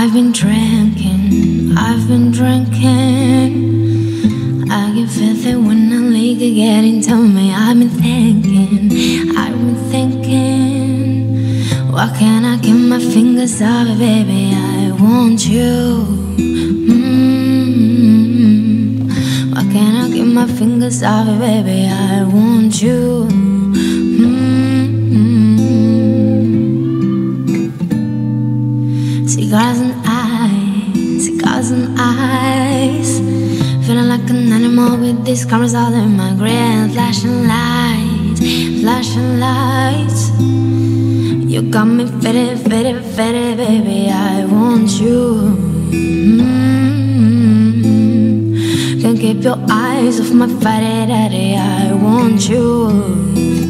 I've been drinking, I've been drinking. I get filthy when I leak again into me. I've been thinking, I've been thinking. Why can't I keep my fingers off it, baby? I want you. Mm-hmm. Why can't I keep my fingers off it, baby? I want you. Mm-hmm. Like an animal with these cameras all in my grill. Flashing lights, flashing lights. You got me fitted, fitted, fitted, baby. I want you. Mm-hmm. Can't keep your eyes off my fatty daddy. I want you.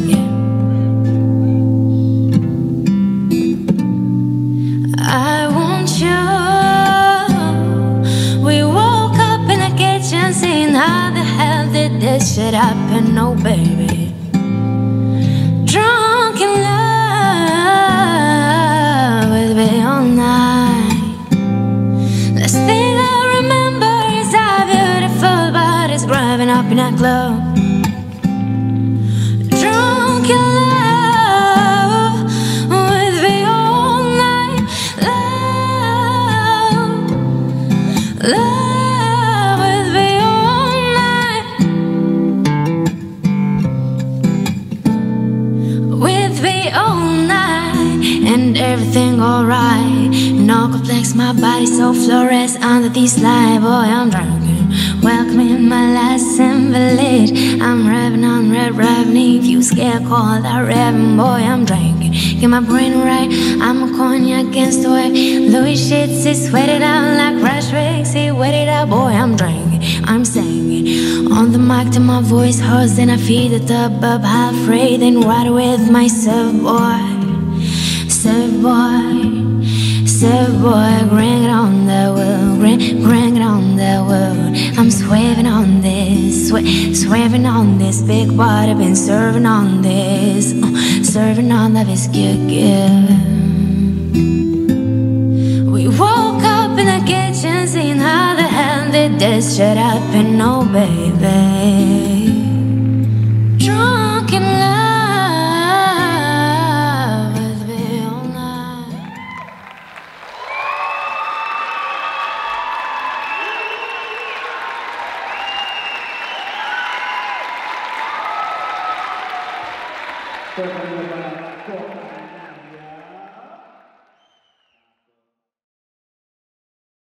How the hell did this shit happen? Oh, baby. Drunk in love with me all night. Last thing I remember is our beautiful bodies driving up in a club. And everything alright. No complex, my body so flores under this light. Boy, I'm drunken. Welcome in my last invalid. I'm revving, I'm rev revving. If you scared, call that revving. Boy, I'm drinking. Get my brain right. I'm a cognac against the wave. Louis shits, he sweat it out like rush rigs. He wet it out. Boy, I'm drinking. I'm singing on the mic to my voice hoarse. Then I feed it up, up halfway. Then ride with my surf boy, Surf boy, bring it on the world, bring, bring it on the world. I'm swerving on this, swe- swerving on this big body, been serving on this, uh, serving on the biscuit, yeah. We woke up in the kitchen, seeing how the hell did this shit happen, oh baby. 福岡にから福岡